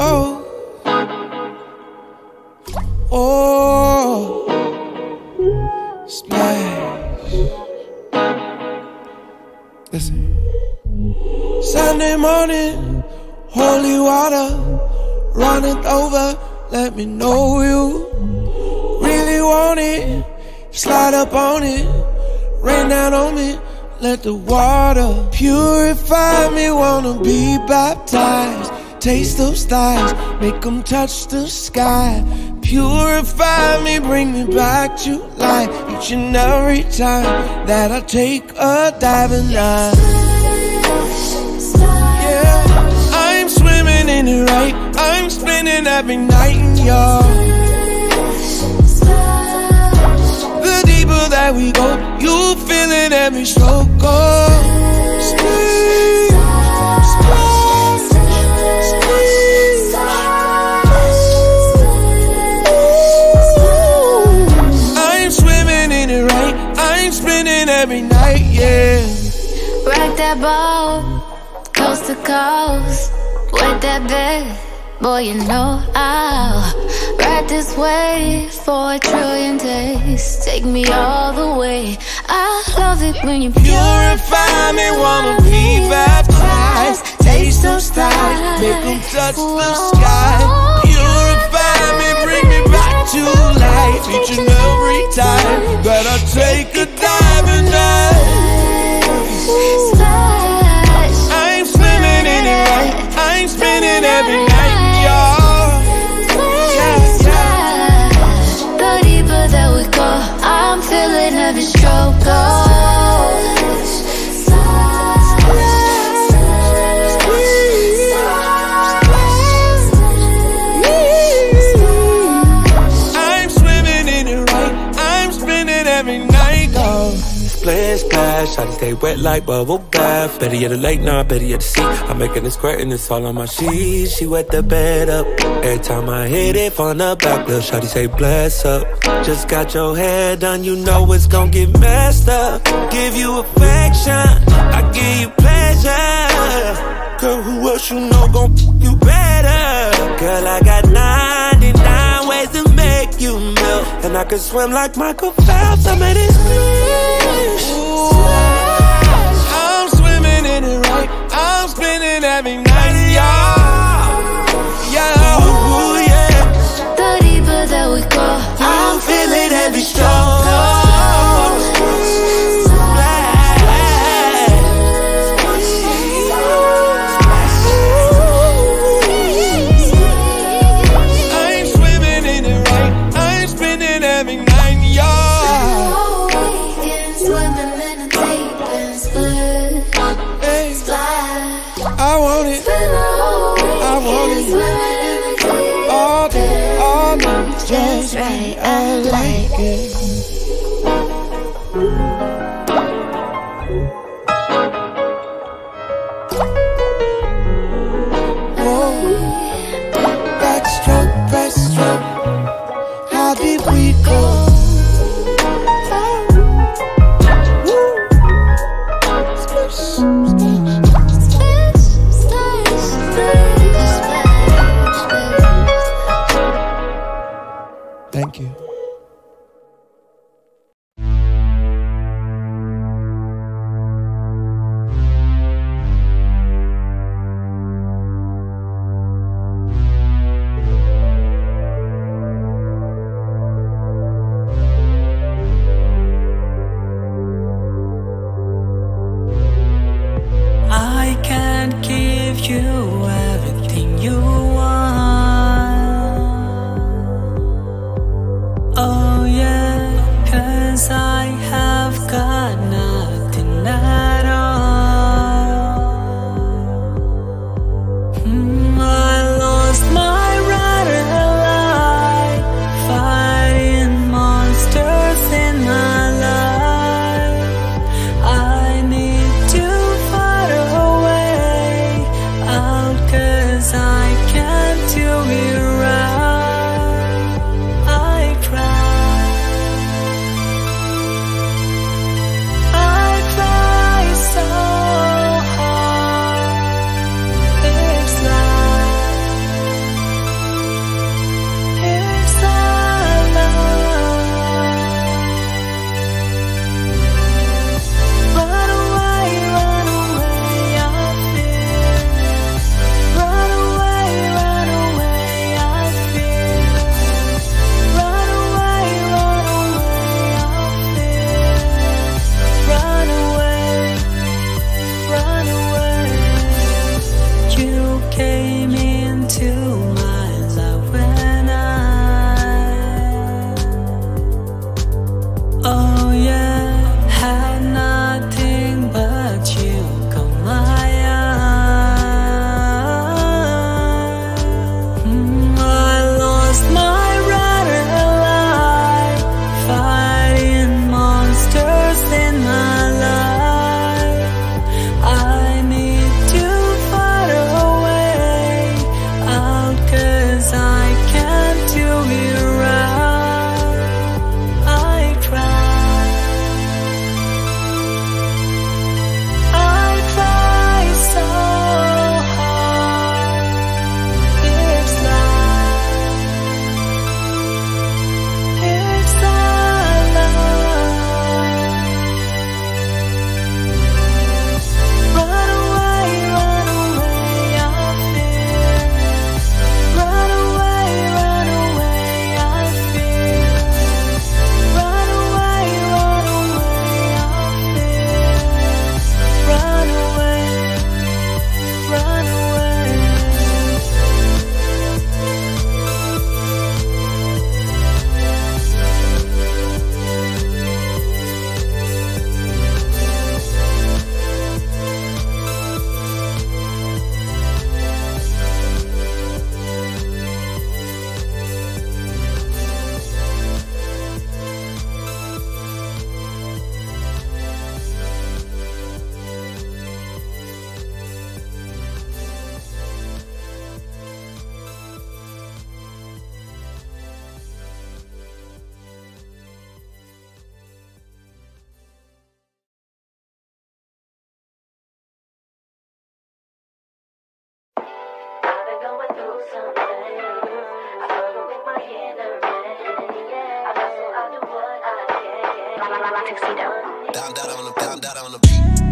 Oh. Oh. Splash. Listen. Sunday morning, holy water runneth over. Let me know you really want it. Slide up on it, rain down on me. Let the water purify me. Wanna be baptized. Taste those thighs, make them touch the sky. Purify me, bring me back to life. Each and every time that I take a dive and I. Yeah, I'm swimming in it right. I'm spinning every night in y'all. The deeper that we go, you feel it every stroke. Oh, that boat, coast to coast. Wet that bed, boy, you know I'll ride this wave for a trillion days. Take me all the way. I love it when you Purify me, wanna be baptized. Taste those thighs, make them touch the sky. Purify me, bring me back to life each and every time that I take a dive and dive. I just stay wet like bubble bath. Better yet, a late night, better yet, a seat. I'm making it squirt and it's all on my sheets. She wet the bed up. Every time I hit it from the back, little shawty say bless up. Just got your hair done, you know it's gon' get messed up. Give you affection, I give you pleasure. Girl, who else you know gon' you better? Girl, I got 99 ways to make you melt. And I can swim like Michael Phelps, I'm in this right, I like it. Down, down the, down, down on the.